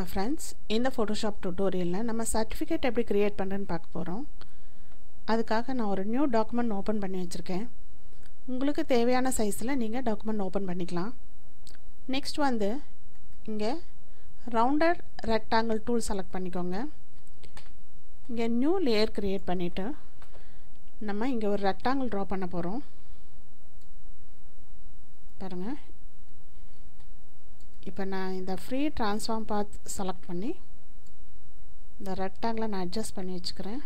Friends இந்த Photoshop டுட்டோரியலில் நம்ம certificate எப்படி க்ரியேட் பண்ணுறேன்னு பார்க்க போகிறோம் அதுக்காக நான் ஒரு நியூ டாக்குமெண்ட் ஓப்பன் பண்ணி வச்சுருக்கேன். உங்களுக்கு தேவையான சைஸில் நீங்கள் டாக்குமெண்ட் ஓப்பன் பண்ணிக்கலாம். நெக்ஸ்ட் வந்து இங்கே ரவுண்டர் ரெக்டாங்கிள் டூல் செலக்ட் பண்ணிக்கோங்க. இங்கே நியூ லேயர் க்ரியேட் பண்ணிவிட்டு நம்ம இங்கே ஒரு ரெக்டாங்கிள் ட்ரா பண்ண போகிறோம் பாருங்கள் இப்போ நான் இந்த ஃப்ரீ ட்ரான்ஸ்ஃபார்ம் பாத் செலக்ட் பண்ணி இந்த ரெக்டாங்கில் நான் அட்ஜஸ்ட் பண்ணி வச்சுக்கிறேன்.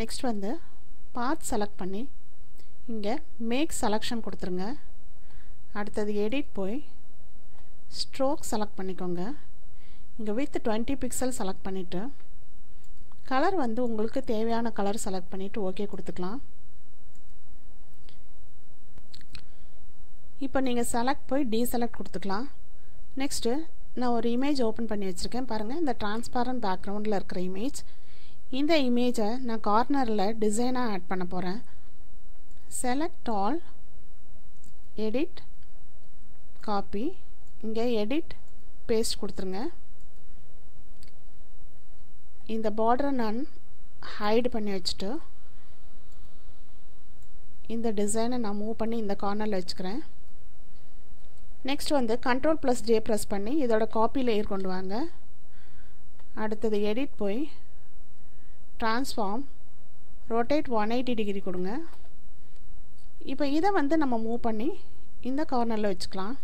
நெக்ஸ்ட் வந்து பாத் செலக்ட் பண்ணி இங்கே மேக் செலக்ஷன் கொடுத்துருங்க. அடுத்தது எடிட் போய் ஸ்ட்ரோக் செலக்ட் பண்ணிக்கோங்க. இங்கே வித் டுவெண்ட்டி பிக்சல் செலக்ட் பண்ணிவிட்டு கலர் வந்து உங்களுக்கு தேவையான கலர் செலக்ட் பண்ணிவிட்டு ஓகே கொடுத்துக்கலாம். இப்போ நீங்கள் செலக்ட் போய் டீசெலக்ட் கொடுத்துக்கலாம். நெக்ஸ்ட்டு நான் ஒரு இமேஜ் ஓப்பன் பண்ணி வச்சுருக்கேன். பாருங்கள் இந்த டிரான்ஸ்பாரண்ட் பேக்ரவுண்டில் இருக்கிற இமேஜ் இந்த இமேஜை நான் கார்னரில் டிசைனாக ஆட் பண்ண போகிறேன் செலக்ட் ஆல் எடிட் காப்பி இங்கே எடிட் பேஸ்ட் கொடுத்துருங்க. இந்த பார்டரை நான் ஹைடு பண்ணி வச்சுட்டு இந்த டிசைனை நான் மூவ் பண்ணி இந்த கார்னரில் வச்சுக்கிறேன். நெக்ஸ்ட் வந்து கண்ட்ரோல் ப்ளஸ் ஜே ப்ரெஸ் பண்ணி இதோட காப்பி லேயர் கொண்டு வாங்க. அடுத்தது எடிட் போய் transform rotate one eighty degree கொடுங்க. இப்போ இதை வந்து நம்ம மூவ் பண்ணி இந்த கார்னரில் வச்சுக்கலாம்.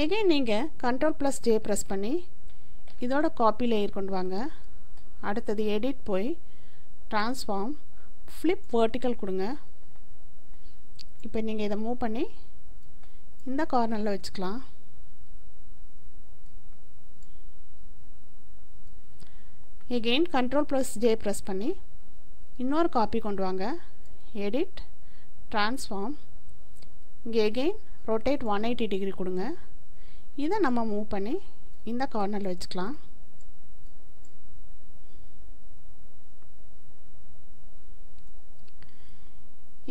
எகைன் நீங்கள் கண்ட்ரோல் ப்ளஸ் ஜே ப்ரெஸ் பண்ணி இதோட காப்பி லேயர் கொண்டு வாங்க. அடுத்தது எடிட் போய் ட்ரான்ஸ்ஃபார்ம் ஃப்ளிப் வேர்ட்டிக்கல் கொடுங்க. இப்போ நீங்கள் இதை மூவ் பண்ணி இந்த கார்னரில் வச்சுக்கலாம். Again control plus J press பண்ணி இன்னொரு காப்பி கொண்டு வாங்க. எடிட் ட்ரான்ஸ்ஃபார்ம் இங்கே again rotate one eighty degree கொடுங்க. இதை நம்ம மூவ் பண்ணி இந்த கார்னரில் வச்சுக்கலாம்.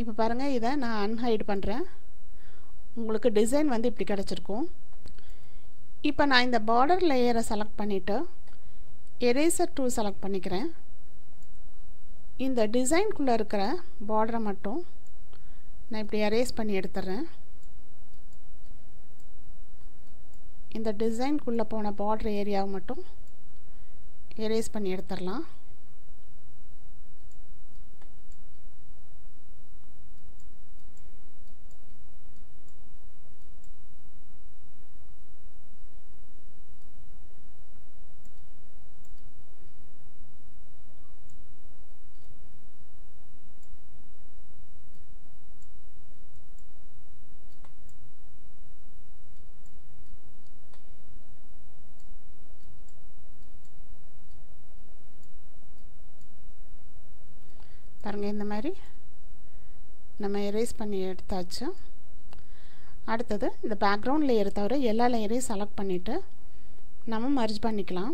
இப்போ பாருங்கள் இதை நான் அன்ஹைட் பண்ணுறேன் உங்களுக்கு டிசைன் வந்து இப்படி கிடச்சிருக்கும். இப்போ நான் இந்த பார்டர் லேயரை செலக்ட் பண்ணிவிட்டு எரேசர் டூல் செலக்ட் பண்ணிக்கிறேன். இந்த டிசைன்குள்ளே இருக்கிற பார்டரை மட்டும் நான் இப்படி எரேஸ் பண்ணி எடுத்துட்றேன். இந்த டிசைன்குள்ளே போன பார்டர் ஏரியாவை மட்டும் எரேஸ் பண்ணி எடுத்துடலாம். பாருங்கள் இந்த மாதிரி நம்ம எரேஸ் பண்ணி எடுத்தாச்சு. அடுத்தது இந்த பேக்ரவுண்ட் லேயர் தவிர எல்லா லேயரையும் செலக்ட் பண்ணிவிட்டு நம்ம மர்ஜ் பண்ணிக்கலாம்.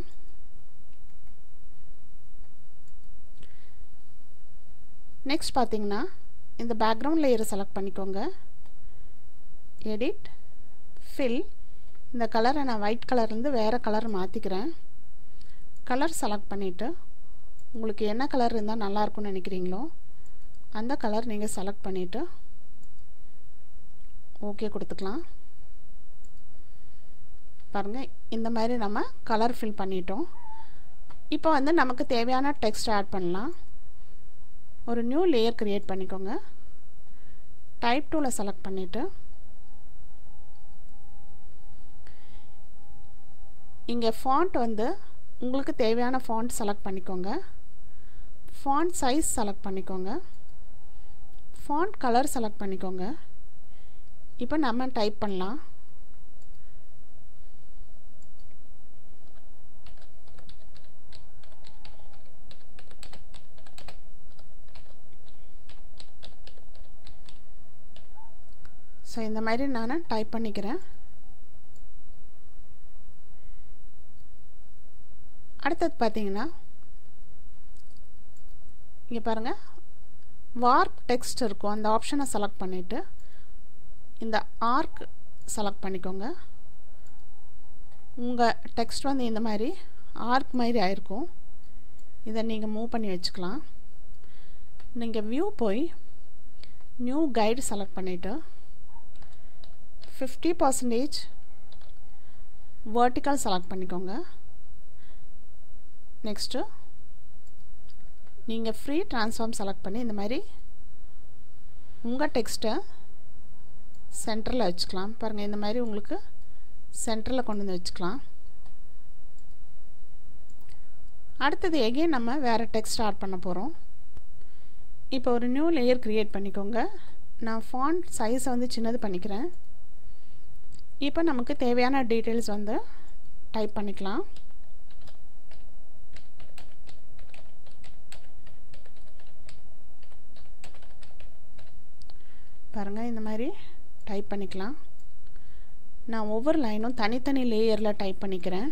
நெக்ஸ்ட் பார்த்தீங்கன்னா இந்த பேக்ரவுண்ட் லேயரை செலக்ட் பண்ணிக்கோங்க. எடிட் ஃபில் இந்த கலரை நான் ஒயிட் கலர்லேருந்து வேறு கலர் மாற்றிக்கிறேன் கலர் செலக்ட் பண்ணிவிட்டு உங்களுக்கு என்ன கலர் இருந்தால் நல்லாயிருக்கும்னு நினைக்கிறீங்களோ அந்த கலர் நீங்கள் செலக்ட் பண்ணிவிட்டு ஓகே கொடுத்துக்கலாம். பாருங்கள் இந்த மாதிரி நம்ம கலர் ஃபில் பண்ணிட்டோம். இப்போ வந்து நமக்கு தேவையான டெக்ஸ்ட் ஆட் பண்ணலாம். ஒரு நியூ லேயர் க்ரியேட் பண்ணிக்கோங்க. டைப் டூவில் செலக்ட் பண்ணிவிட்டு இங்கே ஃபாண்ட் வந்து உங்களுக்கு தேவையான ஃபாண்ட் செலக்ட் பண்ணிக்கோங்க. ஃபாண்ட் சைஸ் செலக்ட் பண்ணிக்கோங்க. ஃபாண்ட் கலர் செலக்ட் பண்ணிக்கோங்க. இப்போ நம்ம டைப் பண்ணலாம். ஸோ இந்த மாதிரி நான் டைப் பண்ணிக்கிறேன். அடுத்தது பார்த்தீங்கன்னா இங்கே பாருங்கள் வார்க் டெக்ஸ்ட் இருக்கும். அந்த ஆப்ஷனை செலக்ட் பண்ணிவிட்டு இந்த ஆர்க் செலக்ட் பண்ணிக்கோங்க. உங்கள் டெக்ஸ்ட் வந்து இந்த மாதிரி ஆர்க் மாதிரி ஆயிருக்கும். இதை நீங்கள் மூவ் பண்ணி வச்சுக்கலாம். நீங்கள் வியூ போய் நியூ கைடு செலக்ட் பண்ணிவிட்டு ஃபிஃப்டி பர்சன்டேஜ் வேர்ட்டிக்கல் செலக்ட் பண்ணிக்கோங்க. நெக்ஸ்ட்டு நீங்கள் ஃப்ரீ ட்ரான்ஸ்ஃபார்ம் செலக்ட் பண்ணி இந்த மாதிரி உங்கள் டெக்ஸ்ட்டை சென்டரில் வச்சுக்கலாம். பாருங்கள் இந்த மாதிரி உங்களுக்கு சென்டரில் கொண்டு வந்து வச்சுக்கலாம். அடுத்தது எகெயின் நம்ம வேறு டெக்ஸ்ட் ஆட் பண்ண போகிறோம் இப்போ ஒரு நியூ லேயர் க்ரியேட் பண்ணிக்கோங்க. நான் ஃபாண்ட் சைஸை வந்து சின்னது பண்ணிக்கிறேன். இப்போ நமக்கு தேவையான டீட்டெயில்ஸ் வந்து டைப் பண்ணிக்கலாம். பாருங்கள் இந்த மாதிரி டைப் பண்ணிக்கலாம். நான் ஒவ்வொரு லைனும் தனித்தனி லேயரில் டைப் பண்ணிக்கிறேன்.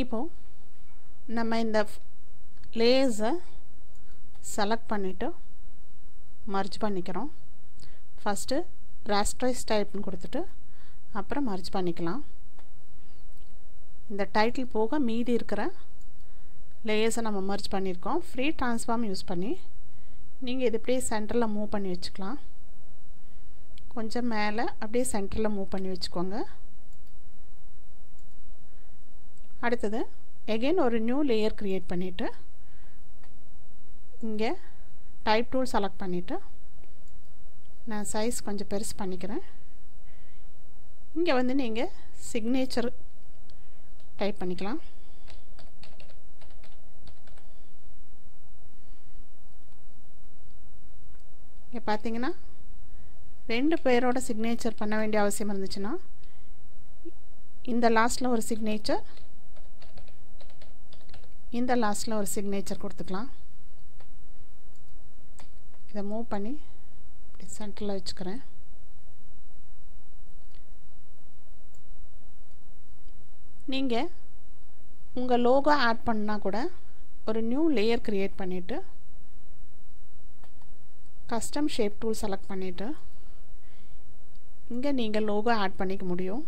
இப்போது நம்ம இந்த லேயர்ஸை செலக்ட் பண்ணிவிட்டு மர்ஜ் பண்ணிக்கிறோம். ஃபஸ்ட்டு ராஸ்ட்ரைஸ் டைப்னு கொடுத்துட்டு அப்புறம் மர்ஜ் பண்ணிக்கலாம். இந்த டைட்டில் போக மீதி இருக்கிற லேயர்ஸை நம்ம மர்ஜ் பண்ணியிருக்கோம். ஃப்ரீ ட்ரான்ஸ்ஃபார்ம் யூஸ் பண்ணி நீங்கள் இது இப்படியே சென்டரில் மூவ் பண்ணி வச்சுக்கலாம். கொஞ்சம் மேலே அப்படியே சென்டரில் மூவ் பண்ணி வச்சுக்கோங்க. அடுத்தது எகெயின் ஒரு நியூ லேயர் க்ரியேட் பண்ணிவிட்டு இங்கே டைப் டூல் செலக்ட் பண்ணிவிட்டு நான் சைஸ் கொஞ்சம் பெருசு பண்ணிக்கிறேன். இங்கே வந்து நீங்கள் சிக்னேச்சர் டைப் பண்ணிக்கலாம். இங்கே பார்த்தீங்கன்னா ரெண்டு பேரோட சிக்னேச்சர் பண்ண வேண்டிய அவசியம் இருந்துச்சுன்னா இந்த லாஸ்ட்டில் ஒரு சிக்னேச்சர் இந்த லாஸ்ட்டில் ஒரு சிக்னேச்சர் கொடுத்துக்கலாம். இதை மூவ் பண்ணி இப்படி சென்டரில் வச்சுக்கிறேன். நீங்கள் உங்கள் லோகோ ஆட் பண்ணால் கூட ஒரு நியூ லேயர் க்ரியேட் பண்ணிவிட்டு கஸ்டம் ஷேப் டூல் செலக்ட் பண்ணிவிட்டு இங்கே நீங்கள் லோகோ ஆட் பண்ணிக்க முடியும்.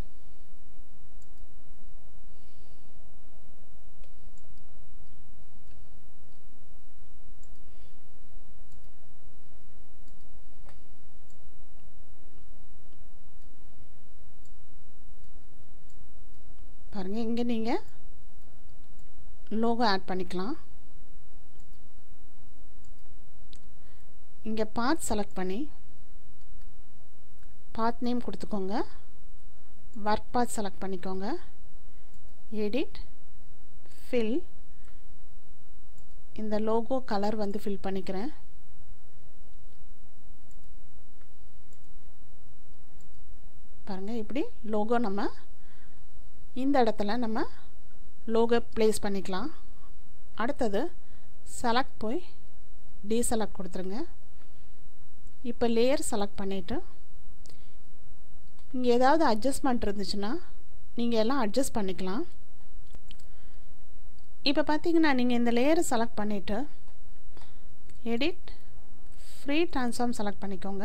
பாருங்கள் இங்கே நீங்கள் லோகோ ஆட் பண்ணிக்கலாம். இங்கே பாத் செலக்ட் பண்ணி பாத் நேம் கொடுத்துக்கோங்க. ஒர்க் பாத் செலக்ட் பண்ணிக்கோங்க. எடிட் ஃபில் இந்த லோகோ கலர் வந்து ஃபில் பண்ணிக்கிறேன். பாருங்கள் இப்படி லோகோ நம்ம இந்த இடத்துல நம்ம லோகோ ப்ளேஸ் பண்ணிக்கலாம். அடுத்தது செலக்ட் போய் டீசெலக்ட் கொடுத்துருங்க. இப்போ லேயர் செலக்ட் பண்ணிவிட்டு இங்கே ஏதாவது அட்ஜஸ்ட்மெண்ட் இருந்துச்சுன்னா நீங்கள் எல்லாம் அட்ஜஸ்ட் பண்ணிக்கலாம். இப்போ பார்த்தீங்கன்னா நீங்கள் இந்த லேயரை செலக்ட் பண்ணிவிட்டு எடிட் ஃப்ரீ ட்ரான்ஸ்ஃபார்ம் செலக்ட் பண்ணிக்கோங்க.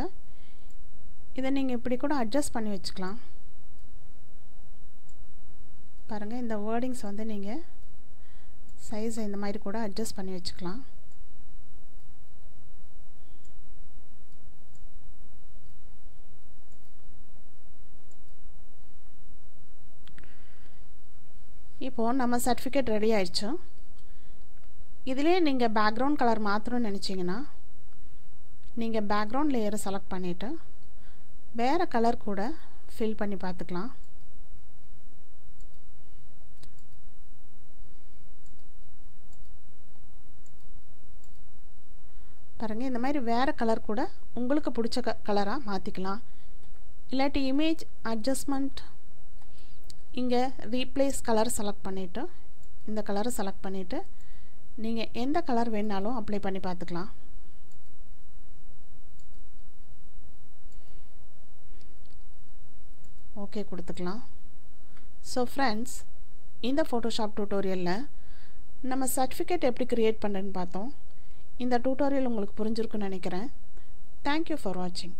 இதை நீங்கள் இப்படி கூட அட்ஜஸ்ட் பண்ணி வச்சுக்கலாம். பாருங்கள் இந்த வேர்டிங்ஸ் வந்து நீங்கள் சைஸை இந்த மாதிரி கூட அட்ஜஸ்ட் பண்ணி வச்சுக்கலாம். இப்போது நம்ம சர்டிஃபிகேட் ரெடி ஆயிடுச்சு. இதிலே நீங்கள் பேக்ரவுண்ட் கலர் மாற்றணும்னு நினச்சிங்கன்னா நீங்கள் பேக்ரவுண்ட் லேயரை செலக்ட் பண்ணிவிட்டு வேறு கலர் கூட ஃபில் பண்ணி பார்த்துக்கலாம். பாருங்கள் இந்த மாதிரி வேறு கலர் கூட உங்களுக்கு பிடிச்ச க கலராக மாற்றிக்கலாம் இல்லாட்டி இமேஜ் அட்ஜஸ்ட்மெண்ட் இங்கே ரீப்ளேஸ் கலர் செலக்ட் பண்ணிவிட்டு இந்த கலரை செலக்ட் பண்ணிவிட்டு நீங்கள் எந்த கலர் வேணாலும் அப்ளை பண்ணி பார்த்துக்கலாம். ஓகே கொடுத்துக்கலாம். ஸோ ஃப்ரெண்ட்ஸ் இந்த ஃபோட்டோஷாப் டியூட்டோரியலில் நம்ம சர்டிஃபிகேட் எப்படி க்ரியேட் பண்ணுறேன்னு பார்த்தோம். இந்த டூட்டோரியல் உங்களுக்கு புரிஞ்சிருக்குன்னு நினைக்கிறேன். தேங்க்யூ ஃபார் வாட்சிங்